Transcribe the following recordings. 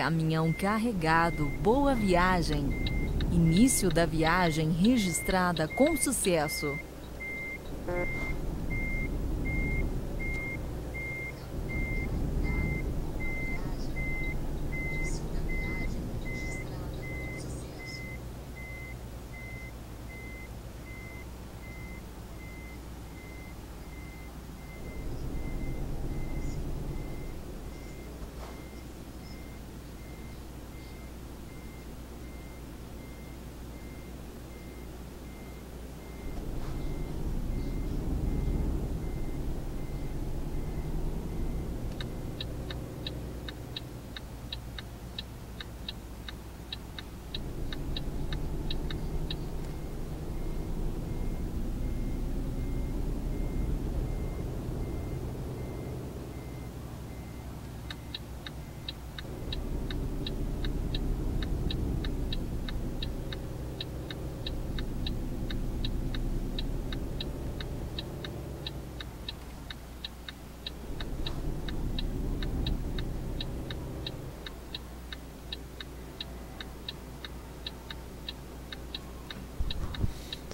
Caminhão carregado, boa viagem. Início da viagem registrada com sucesso.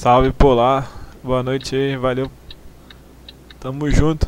Salve Polar, boa noite aí, valeu. Tamo junto.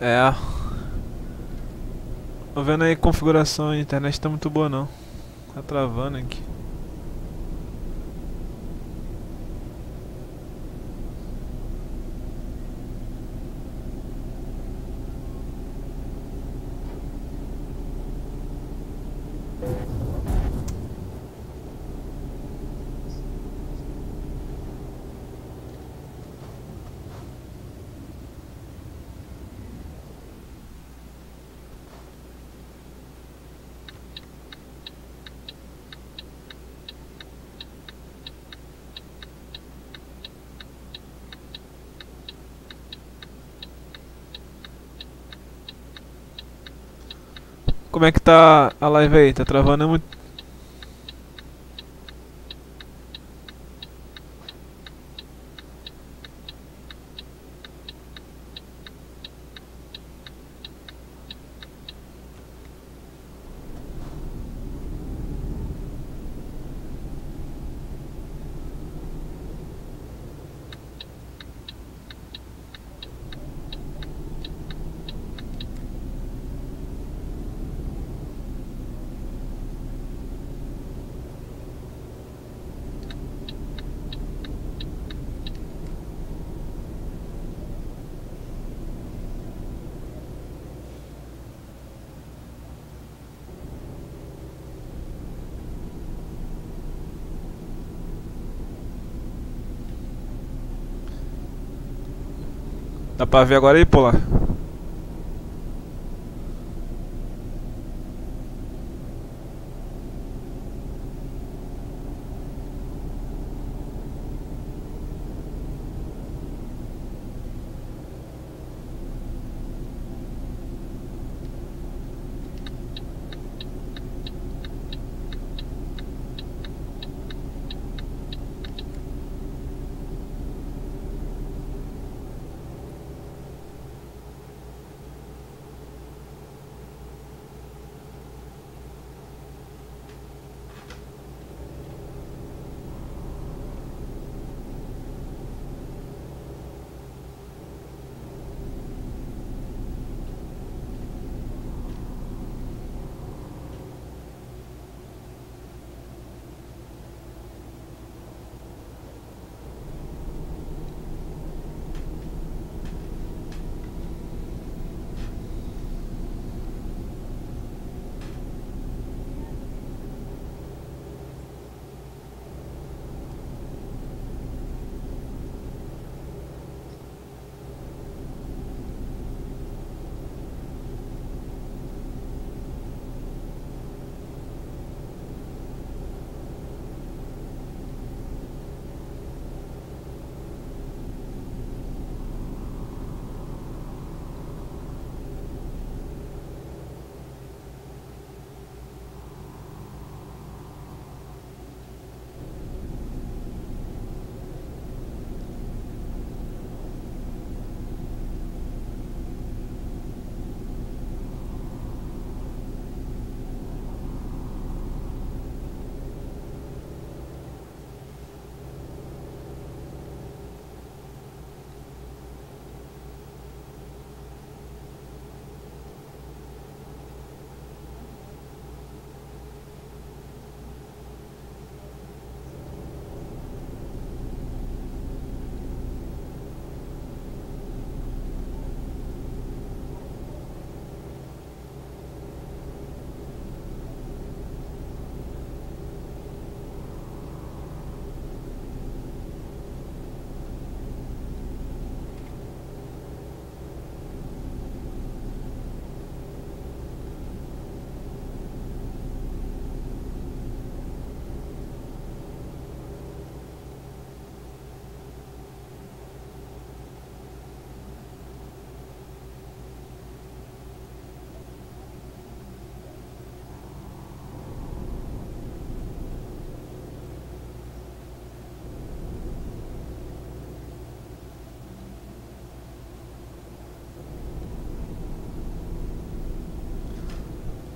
É. Tô vendo aí configuração, a internet tá muito boa não. Tá travando aqui. Como é que tá a live aí? Tá travando muito? Dá pra ver agora aí,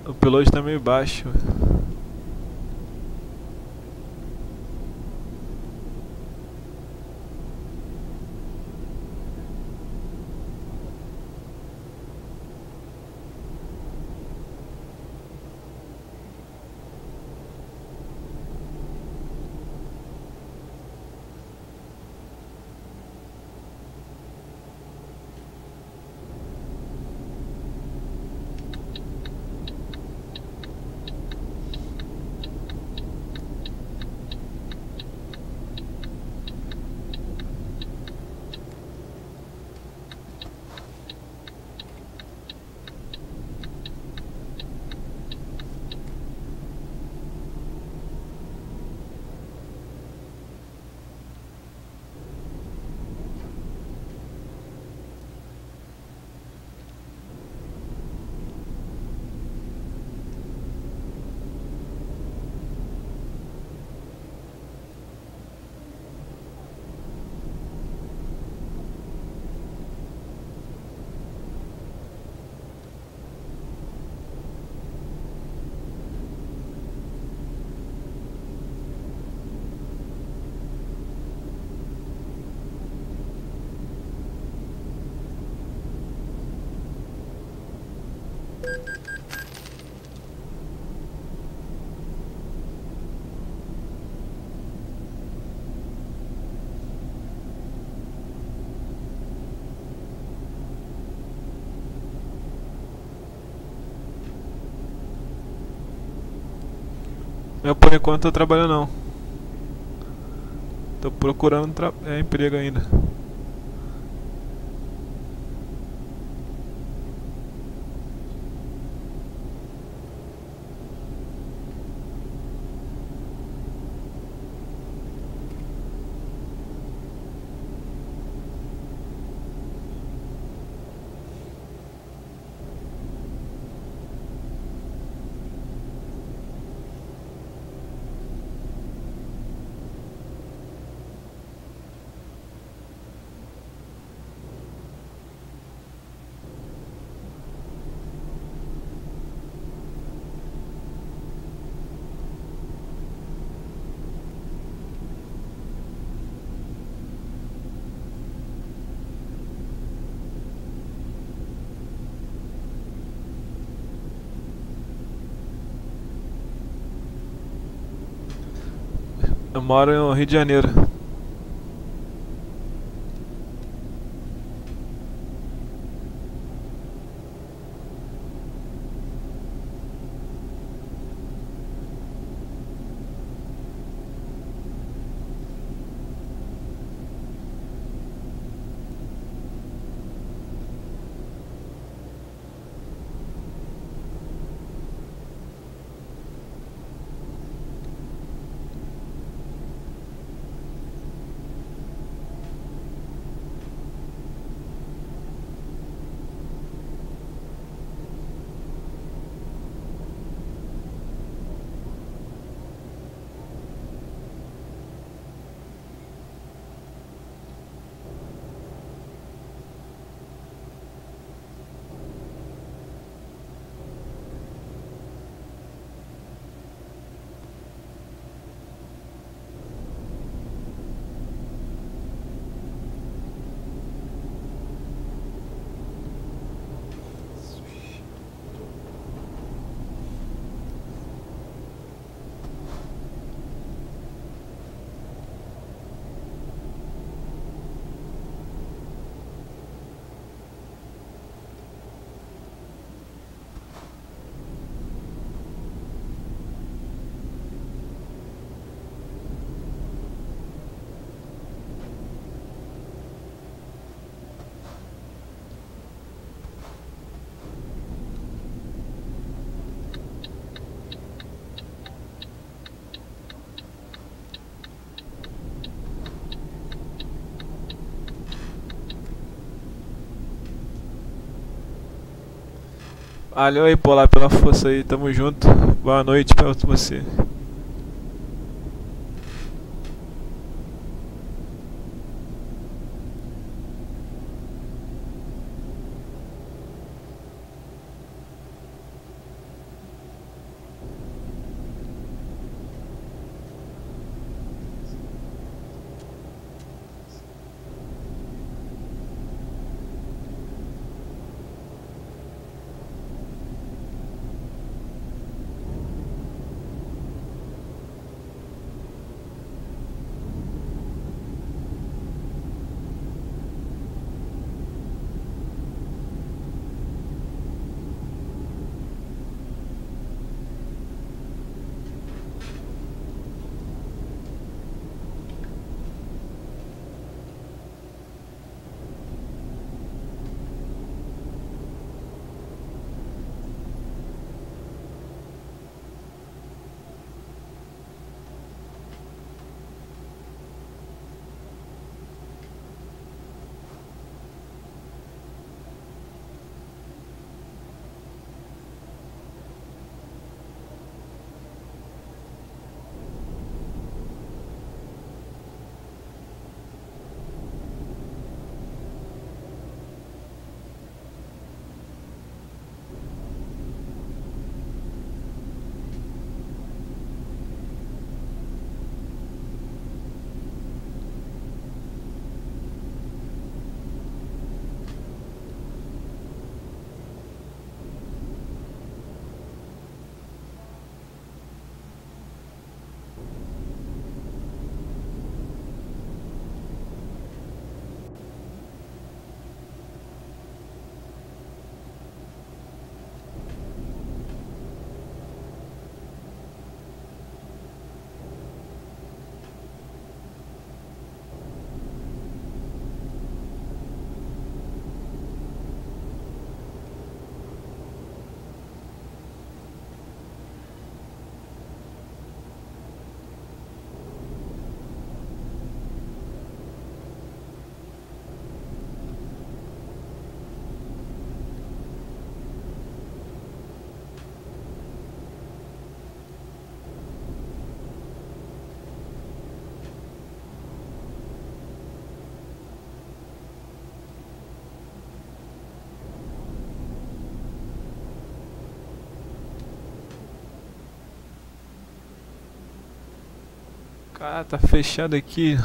Polar? upload tá meio baixo. Eu por enquanto tô trabalhando não. Tô procurando é, emprego ainda. Eu moro no Rio de Janeiro. Valeu aí, Polar, pela força aí. Tamo junto. Boa noite pra você. Ah, tá fechado aqui.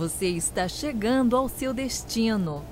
Você está chegando ao seu destino.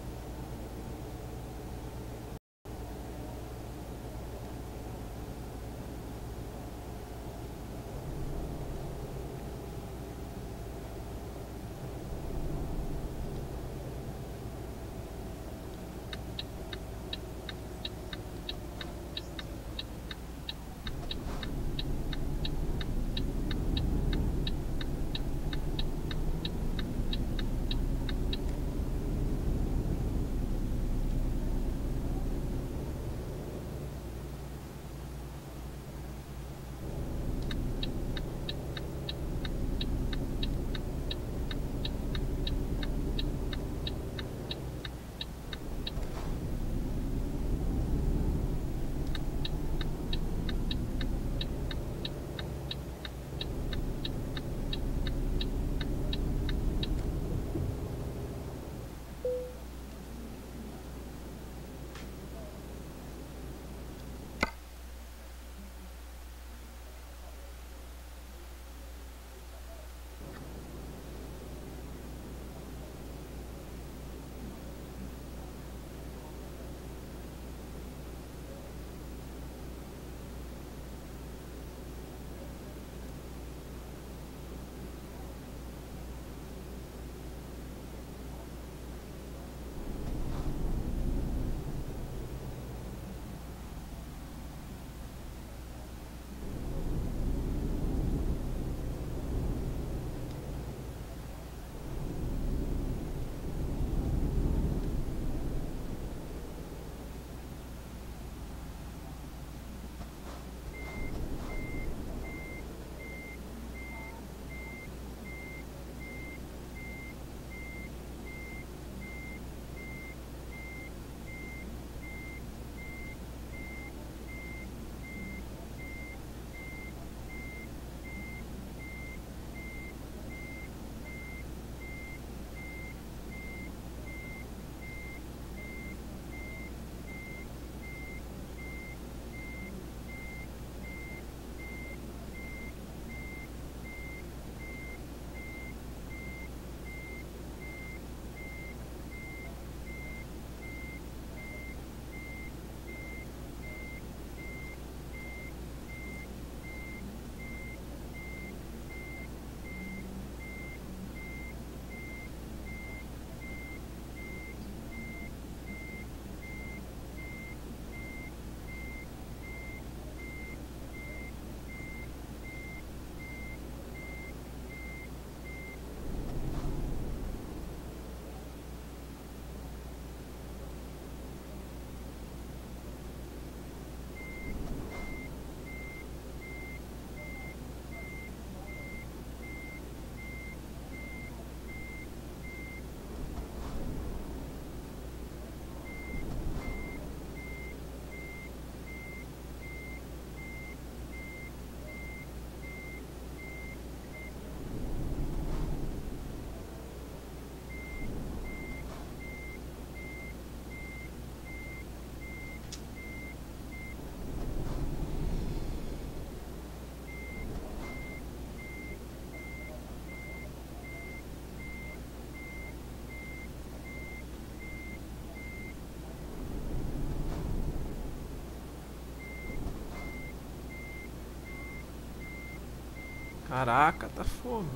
Caraca, tá fogo.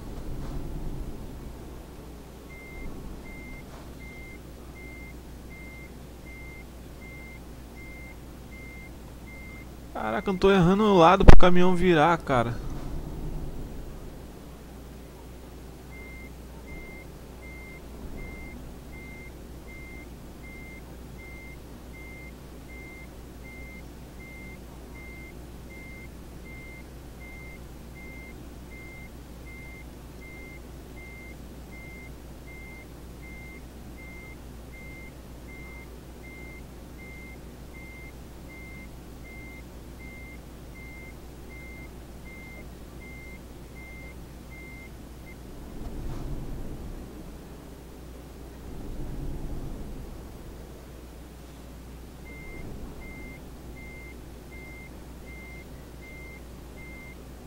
Caraca, eu não tô errando o lado pro caminhão virar, cara.